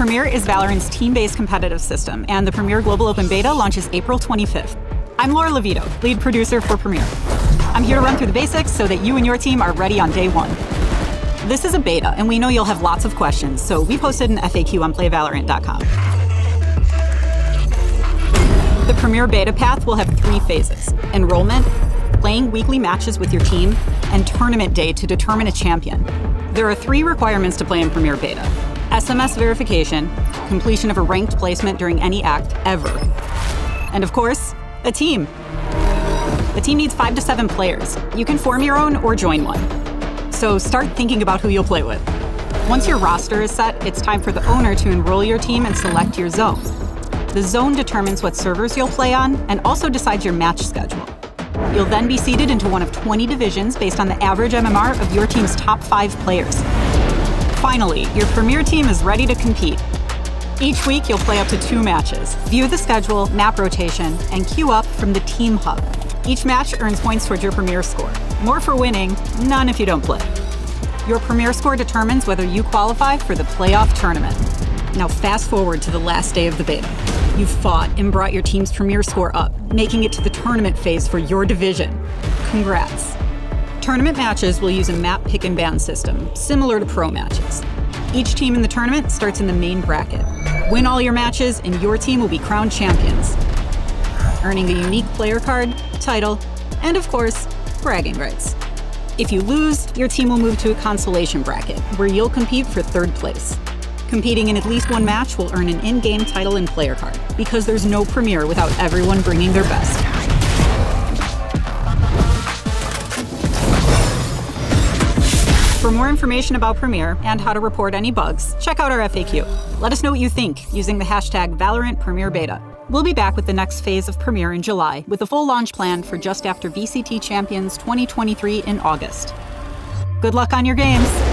Premier is Valorant's team based competitive system, and the Premier Global Open Beta launches April 25th. I'm Laura La Vito, lead producer for Premier. I'm here to run through the basics so that you and your team are ready on day one. This is a beta, and we know you'll have lots of questions, so we posted an FAQ on playvalorant.com. The Premier Beta path will have three phases enrollment, playing weekly matches with your team, and tournament day to determine a champion. There are three requirements to play in Premier Beta SMS verification, completion of a ranked placement during any act ever, and of course, a team. A team needs five to seven players. You can form your own or join one. So start thinking about who you'll play with. Once your roster is set, it's time for the owner to enroll your team and select your zone. The zone determines what servers you'll play on and also decides your match schedule. You'll then be seeded into one of 20 divisions based on the average MMR of your team's top five players. Finally, your premier team is ready to compete. Each week, you'll play up to two matches. View the schedule, map rotation, and queue up from the Team Hub. Each match earns points towards your Premier score. More for winning, none if you don't play. Your Premier score determines whether you qualify for the playoff tournament. Now, fast forward to the last day of the beta. You fought and brought your team's Premier score up, making it to the tournament phase for your division. Congrats. Tournament matches will use a map pick and ban system, similar to pro matches. Each team in the tournament starts in the main bracket. Win all your matches, and your team will be crowned champions, earning a unique player card, title, and of course, bragging rights. If you lose, your team will move to a consolation bracket, where you'll compete for third place. Competing in at least one match will earn an in game title and player card, because there's no Premier without everyone bringing their best. For more information about Premier and how to report any bugs, check out our FAQ. Let us know what you think using the hashtag Valorant Premier Beta. We'll be back with the next phase of Premier in July, with a full launch planned for just after VCT Champions 2023 in August. Good luck on your games!